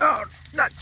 Oh, nuts.